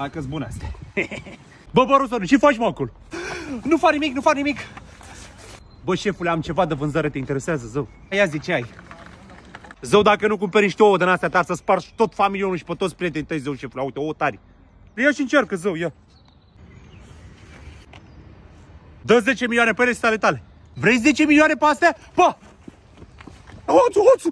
Hai că-s bune astea. Bă, bă, Rusonu, ce faci, mă, acolo? Nu fac nimic, nu fac nimic. Bă, șefule, am ceva de vânzare, te interesează, zău? Ia zi, ce ai? Zău, dacă nu cumperi niște ouă din astea ta, să spargi tot familionul și pe toți prietenii tăi, zău, șefule, uite, ouă tari. Ia și încearcă, zău, ia. Dă 10 milioane pe ele tale. Vrei 10 milioane pe astea? Bă! Hoțu, hoțu!